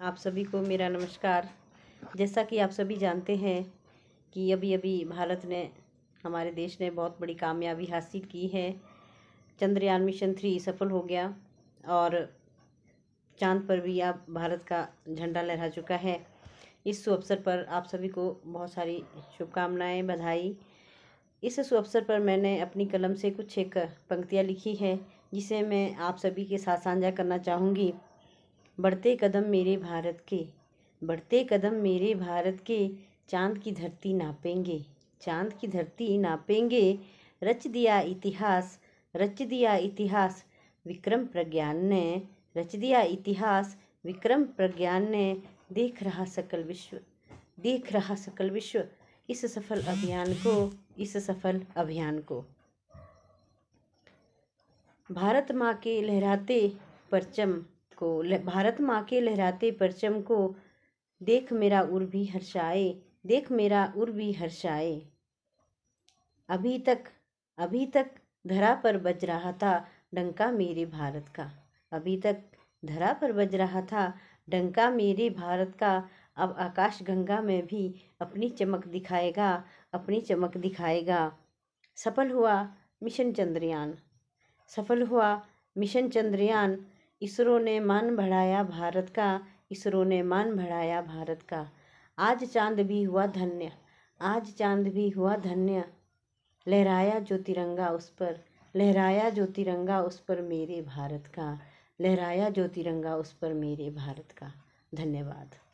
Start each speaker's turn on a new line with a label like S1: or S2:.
S1: आप सभी को मेरा नमस्कार। जैसा कि आप सभी जानते हैं कि अभी अभी भारत ने, हमारे देश ने बहुत बड़ी कामयाबी हासिल की है। चंद्रयान मिशन थ्री सफल हो गया और चाँद पर भी अब भारत का झंडा लहरा चुका है। इस अवसर पर आप सभी को बहुत सारी शुभकामनाएँ बधाई। इस अवसर पर मैंने अपनी कलम से कुछ एक पंक्तियाँ लिखी है, जिसे मैं आप सभी के साथ साझा करना चाहूँगी। बढ़ते कदम मेरे भारत के, बढ़ते कदम मेरे भारत के, चाँद की धरती नापेंगे, चाँद की धरती नापेंगे। रच दिया इतिहास, रच दिया इतिहास, विक्रम प्रज्ञान ने, रच दिया इतिहास, विक्रम प्रज्ञान ने। देख रहा सकल विश्व, देख रहा सकल विश्व, इस सफल अभियान को, इस सफल अभियान को। भारत माँ के लहराते परचम को भारत माँ के लहराते परचम को, देख मेरा उर भी हर्षाए, देख मेरा उर भी हर्षाए। अभी तक अभी तक धरा पर बज रहा था डंका मेरे भारत का। अभी तक धरा पर बज रहा था डंका मेरे भारत का। अब आकाश गंगा में भी अपनी चमक दिखाएगा, अपनी चमक दिखाएगा। सफल हुआ मिशन चंद्रयान, सफल हुआ मिशन चंद्रयान। इसरो ने मान बढ़ाया भारत का, इसरो ने मान बढ़ाया भारत का। आज चाँद भी हुआ धन्य, आज चाँद भी हुआ धन्य। लहराया जो तिरंगा उस पर, लहराया जो तिरंगा उस पर मेरे भारत का, लहराया जो तिरंगा उस पर मेरे भारत का। धन्यवाद।